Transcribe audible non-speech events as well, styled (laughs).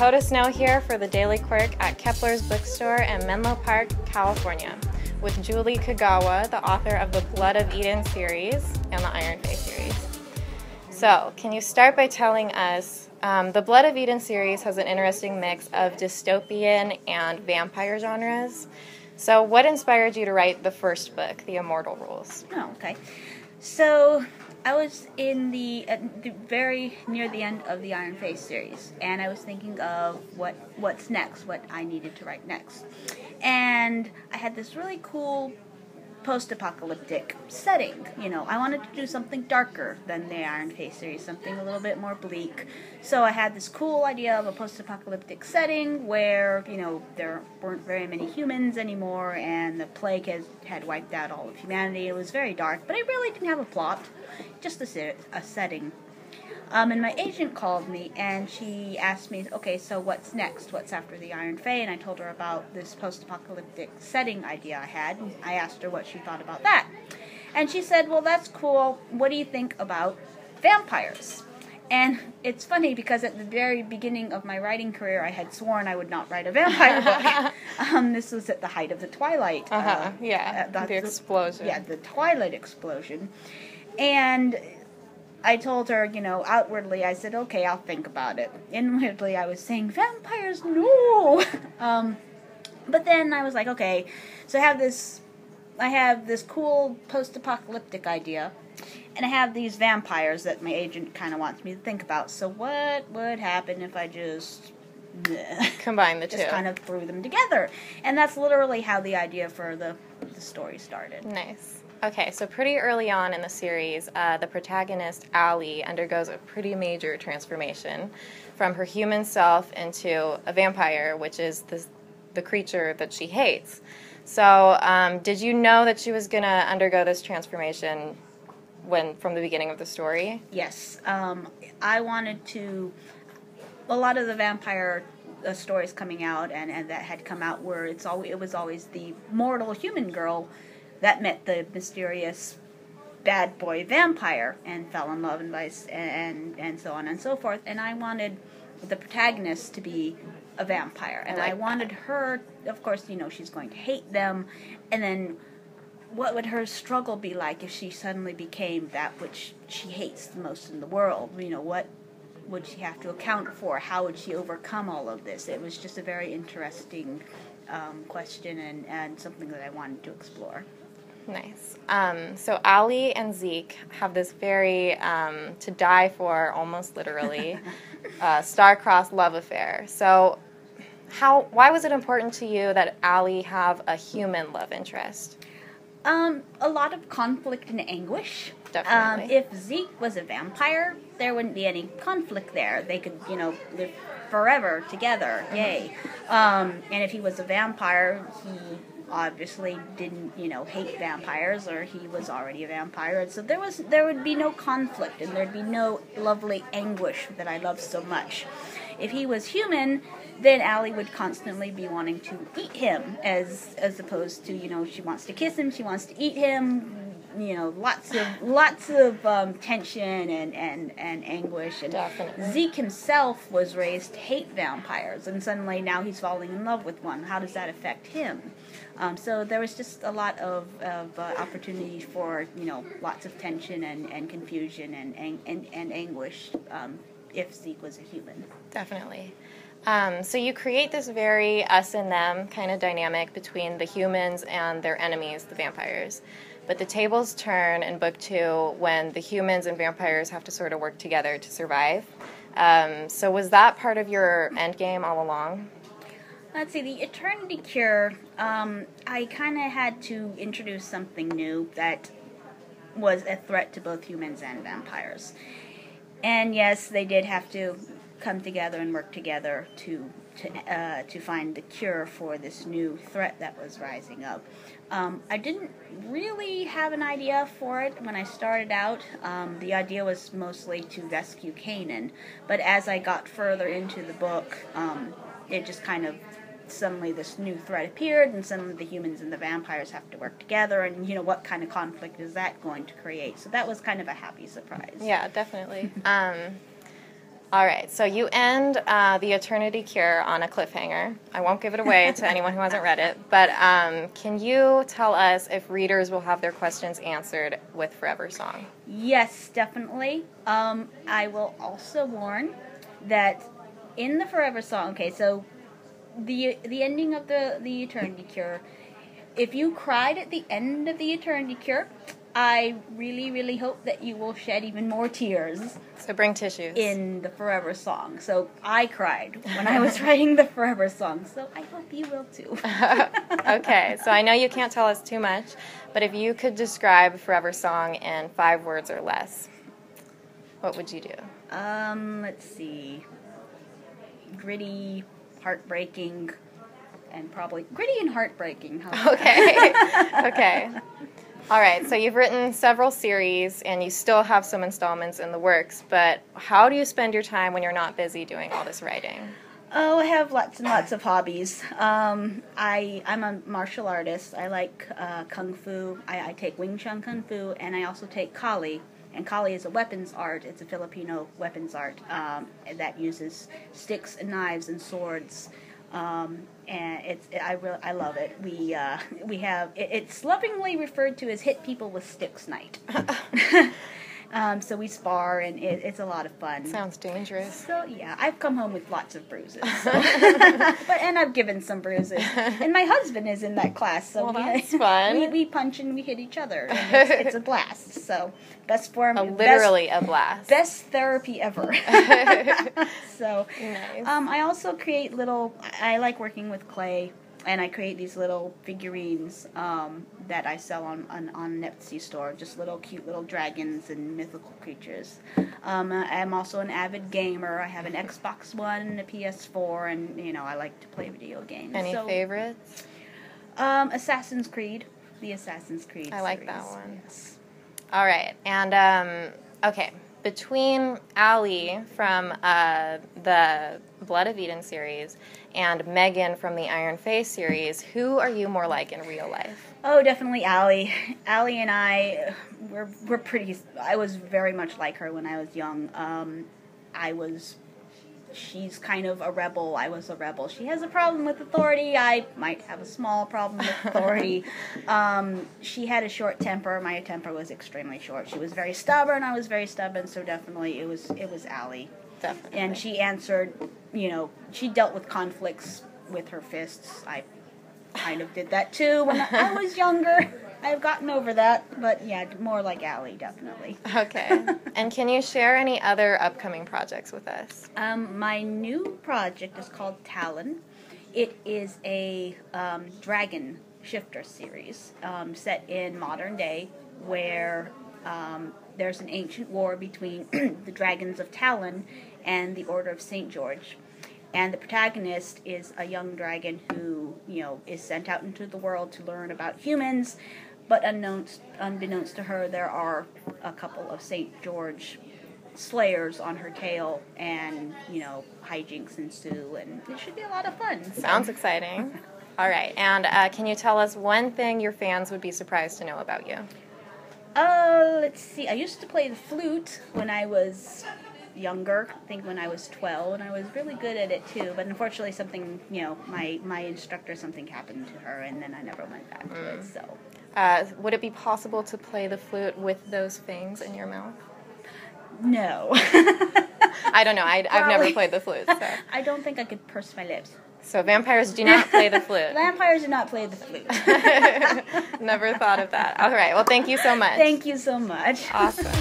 Dakota Snow here for the Daily Quirk at Kepler's Bookstore in Menlo Park, California, with Julie Kagawa, the author of the Blood of Eden series and the Iron Fey series. So, can you start by telling us um, the Blood of Eden series has an interesting mix of dystopian and vampire genres. So, what inspired you to write the first book, The Immortal Rules? Oh, okay. So, I was in the, at the very near the end of the Iron Fey series, and I was thinking of what what's next, what I needed to write next, and I had this really cool post-apocalyptic setting. You know, I wanted to do something darker than the Iron Fey series, something a little bit more bleak. So I had this cool idea of a post-apocalyptic setting where you know there weren't very many humans anymore, and the plague has had wiped out all of humanity. It was very dark, but I really didn't have a plot, just a, a setting. Um, and my agent called me and she asked me, okay, so what's next? What's after the Iron Fey? And I told her about this post apocalyptic setting idea I had. And I asked her what she thought about that. And she said, well, that's cool. What do you think about vampires? And it's funny because at the very beginning of my writing career, I had sworn I would not write a vampire (laughs) book. Um, this was at the height of the Twilight. Uh-huh. Uh, yeah. the, the explosion. Yeah, the Twilight explosion. And I told her, you know, outwardly, I said, okay, I'll think about it. Inwardly, I was saying, vampires, no! (laughs) um, but then I was like, okay, so I have this, I have this cool post-apocalyptic idea, and I have these vampires that my agent kind of wants me to think about. So what would happen if I just (laughs) combine the just two? kind of threw them together? And that's literally how the idea for the the story started. Nice. Okay, so pretty early on in the series, uh, the protagonist, Allie, undergoes a pretty major transformation from her human self into a vampire, which is the, the creature that she hates. So, um, did you know that she was going to undergo this transformation when from the beginning of the story? Yes. Um, I wanted to. A lot of the vampire uh, stories coming out and, and that had come out where it's always, it was always the mortal human girl that met the mysterious bad boy vampire and fell in love and vice and and so on and so forth. And I wanted the protagonist to be a vampire, and I, like I wanted that. her. Of course, you know she's going to hate them, and then what would her struggle be like if she suddenly became that which she hates the most in the world? You know what would she have to account for? How would she overcome all of this? It was just a very interesting um, question and, and something that I wanted to explore. Nice. Um, so Allie and Zeke have this very um, to die for, almost literally, (laughs) uh, star-crossed love affair. So, how? Why was it important to you that Allie have a human love interest? Um, a lot of conflict and anguish. Definitely. Um, if Zeke was a vampire, there wouldn't be any conflict there. They could, you know, live forever together. Yay. Um, and if he was a vampire, he obviously didn't you know hate vampires or he was already a vampire and so there was there would be no conflict and there'd be no lovely anguish that I love so much. If he was human, then Allie would constantly be wanting to eat him as as opposed to you know she wants to kiss him, she wants to eat him, you know lots of lots of um, tension and, and, and anguish. And Definitely. Zeke himself was raised to hate vampires and suddenly now he's falling in love with one. How does that affect him? Um, so there was just a lot of, of uh, opportunity for you know lots of tension and, and confusion and, and, and anguish um, if Zeke was a human. Definitely. Um, so you create this very us and them kind of dynamic between the humans and their enemies, the vampires. But the tables turn in book two when the humans and vampires have to sort of work together to survive. Um, so was that part of your end game all along? Let's see, the Eternity Cure, um, I kind of had to introduce something new that was a threat to both humans and vampires. And yes, they did have to come together and work together to to uh, to find the cure for this new threat that was rising up. Um, I didn't really have an idea for it when I started out. Um, the idea was mostly to rescue Kanin, but as I got further into the book, um, it just kind of suddenly this new threat appeared, and suddenly the humans and the vampires have to work together, and you know what kind of conflict is that going to create? So that was kind of a happy surprise. Yeah, definitely. (laughs) All right, so you end uh, The Eternity Cure on a cliffhanger. I won't give it away to anyone who hasn't read it, but um, can you tell us if readers will have their questions answered with Forever Song? Yes, definitely. Um, I will also warn that in the Forever Song, okay, so the the ending of the the Eternity Cure, if you cried at the end of the Eternity Cure, I really, really hope that you will shed even more tears So bring tissues. in the Forever song. So I cried when I was (laughs) writing the Forever song. So I hope you will too. (laughs) okay, so I know you can't tell us too much, but if you could describe Forever Song in five words or less, what would you do? Um, let's see. Gritty, heartbreaking, and probably gritty and heartbreaking. Okay. (laughs) okay. All right, so you've written several series and you still have some installments in the works, but how do you spend your time when you're not busy doing all this writing? Oh, I have lots and lots of hobbies. Um, I I'm a martial artist. I like uh, kung fu. I, I take Wing Chun kung fu, and I also take Kali. And Kali is a weapons art. It's a Filipino weapons art um, that uses sticks and knives and swords. Um, and it's I really I love it. We uh, we have it, it's lovingly referred to as "hit people with sticks night." (laughs) (laughs) um, so we spar, and it, it's a lot of fun. Sounds dangerous. So yeah, I've come home with lots of bruises. so. (laughs) but and I've given some bruises. And my husband is in that class, so Well, we, that's (laughs) fun. we we punch and we hit each other. It's, it's a blast. So best form, A best- literally a blast. best, therapy ever. (laughs) so Nice. um, I also create little. I like working with clay. And I create these little figurines um, that I sell on on, on Etsy store, just little cute little dragons and mythical creatures. Um, I'm also an avid gamer. I have an Xbox One a PS4, and you know I like to play video games. Any so, favorites? Um, Assassin's Creed, the Assassin's Creed. I like that one. Yes. All right, and um, okay, between Allie from uh, the Blood of Eden series and Meghan from the Iron Fey series, who are you more like in real life? Oh, definitely Allie. Allie and I, we're we're pretty. I was very much like her when I was young. Um, I was. She's kind of a rebel. I was a rebel. She has a problem with authority. I might have a small problem with (laughs) authority. um, she had a short temper. My temper was extremely short. She was very stubborn. I was very stubborn. So definitely, it was it was Allie. Definitely. And she answered. You know, she dealt with conflicts with her fists. I kind of did that too when I (laughs) was younger. I've gotten over that, but yeah, more like Allie, definitely. Okay. (laughs) and can you share any other upcoming projects with us? Um, my new project is called Talon. It is a um, dragon shifter series um, set in modern day where um, there's an ancient war between (clears throat) the dragons of Talon and the Order of St. George. And the protagonist is a young dragon who, you know, is sent out into the world to learn about humans, but unbeknownst to her, there are a couple of St. George slayers on her tail, and, you know, hijinks ensue, and it should be a lot of fun. So- Sounds exciting. (laughs) All right, and uh, can you tell us one thing your fans would be surprised to know about you? Uh, let's see. I used to play the flute when I was younger. I think when I was 12, and I was really good at it too. But unfortunately, something, you know, my my instructor, something happened to her, and then I never went back to it. So, Uh, would it be possible to play the flute with those fangs in your mouth? no. (laughs) I don't know. I, I've never played the flute. So. (laughs) I don't think I could purse my lips. so vampires do not play the (laughs) flute. Vampires do not play the flute. never thought of that. All right. Well, thank you so much. Thank you so much. Awesome.